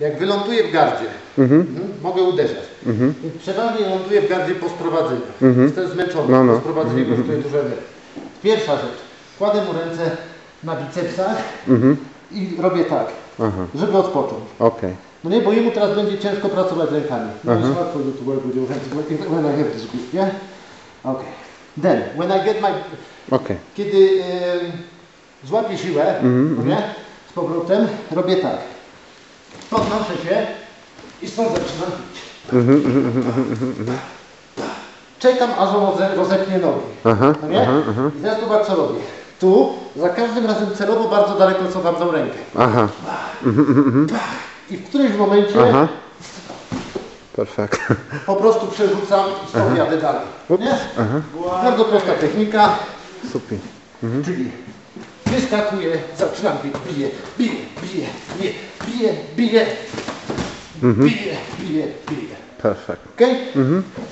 Jak wyląduję w gardzie, mhm, mogę uderzać. I Przeważnie ląduję w gardzie po sprowadzeniu. Jestem zmęczony, No, no. po sprowadzeniu kosztuje dużo energii. Pierwsza rzecz, kładę mu ręce na bicepsach i robię tak, Aha, żeby odpocząć. okej. No nie, bo jemu teraz będzie ciężko pracować rękami. No for you to work with your hands when- I have this grip, yeah? Okay. Then, when I get my... Okej. Kiedy em, złapię siłę, no nie? Z powrotem robię tak. Podnoszę się i stąd zaczynam pić. Czekam, aż on roze- rozepnie nogi. Aha, No nie? I teraz zobacz co robię. Tu za każdym razem celowo bardzo daleko cofam tą rękę. aha, I w którymś momencie aha. Perfekt. po prostu przerzucam i stąd jadę dalej. Nie? Bardzo prosta technika, Super. czyli wyskakuję, zaczynam bić, biję, biję, beer, beer, beer, beer, mm -hmm. beer, beer, beer. Perfect. Okay? Mm -hmm.